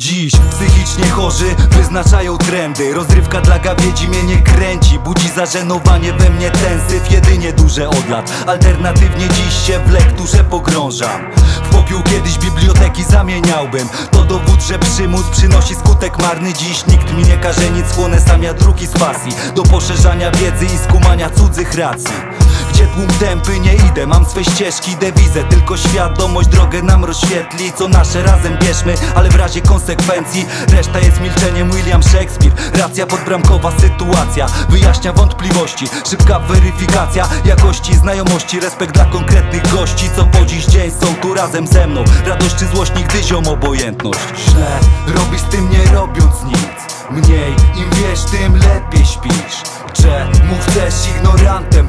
Dziś psychicznie chorzy wyznaczają trendy. Rozrywka dla gawiedzi mnie nie kręci Budzi zażenowanie we mnie ten syf Jedynie duże od lat. Alternatywnie dziś się w lekturze pogrążam. W popiół kiedyś biblioteki zamieniałbym. To dowód, że przymus przynosi skutek marny. Dziś nikt mi nie każe nic Chłonę sam ja drugi z pasji. Do poszerzania wiedzy i skumania cudzych racji gdzie tłum tępy nie idę, mam swe ścieżki, dewizę Tylko świadomość drogę nam rozświetli Co nasze razem bierzmy, ale w razie konsekwencji Reszta jest milczeniem William Shakespeare. Racja podbramkowa sytuacja Wyjaśnia wątpliwości, szybka weryfikacja Jakości, znajomości, respekt dla konkretnych gości Co po dziś dzień są tu razem ze mną. Radość czy złość, nigdy ziom obojętność. Źle, robisz tym nie robiąc nic. Mniej im wiesz, tym lepiej śpisz. Czemu chcesz ignorantem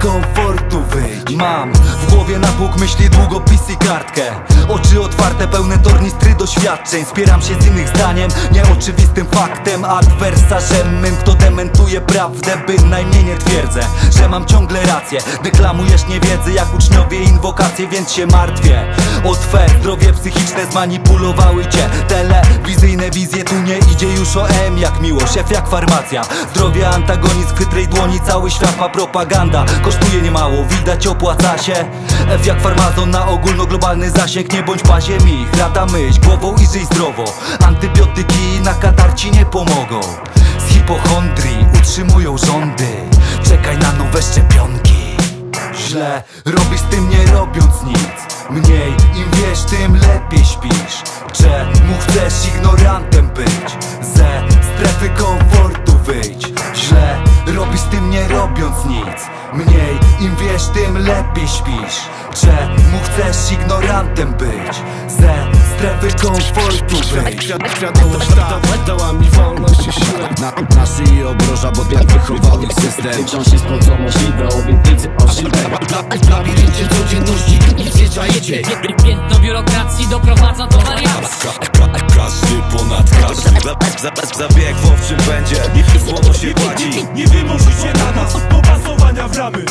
strefy wyjdź Mam w głowie natłok myśli, długopis i kartkę. Oczy otwarte, pełne tornistry doświadczeń. Spieram się z innych zdaniem, nieoczywistym faktem. Adwersarzem mym, kto dementuje prawdę Bynajmniej nie twierdzę, że mam ciągle rację. Deklamujesz niewiedzy jak uczniowie inwokacje Więc się martwię. O twe zdrowie psychiczne Zmanipulowały cię. Telewizyjne wizje Tu nie idzie już o M jak miłość, F jak farmacja. Zdrowie antagonizm w chytrej dłoni Cały świat ma propaganda. Kosztuje niemało, widać opłaca się. F jak farmazon na ogólnoglobalny zasięg Nie bądź pa ziemi, lata myśl głową i żyj zdrowo. Antybiotyki na katar ci nie pomogą. Z hipochondrii utrzymują rządy. Czekaj na nowe szczepionki. Źle, robisz tym nie robiąc nic. Mniej im wiesz, tym lepiej śpisz. Czemu chcesz ignorantem być? Ze śpisz? Czemu chcesz ignorantem być? Ze strefy komfortu wyjdź. Świadomość ta dała mi wolność i siłę. Na, na szyi obroża, bo tak wychował ich system. Wciąż jest to co możliwe, obietnicy fałszywe W labiryncie codzienności nic nie czajecie Piętno biurokracji doprowadza do wariacji. Każdy ponad każdy. Za, za, Zabieg w owczym będzie Słowo się płaci. Nie wymuszycie na nas popasowania w ramy